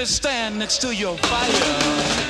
me stand next to your fire.